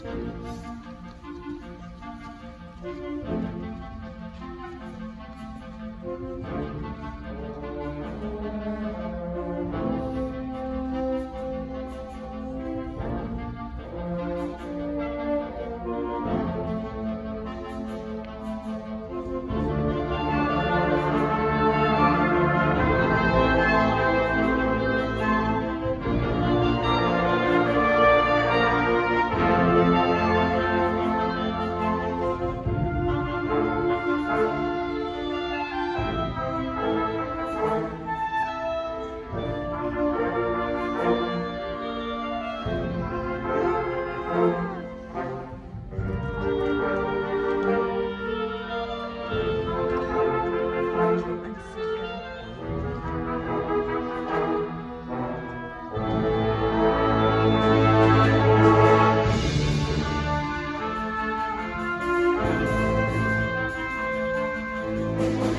Thank you. Música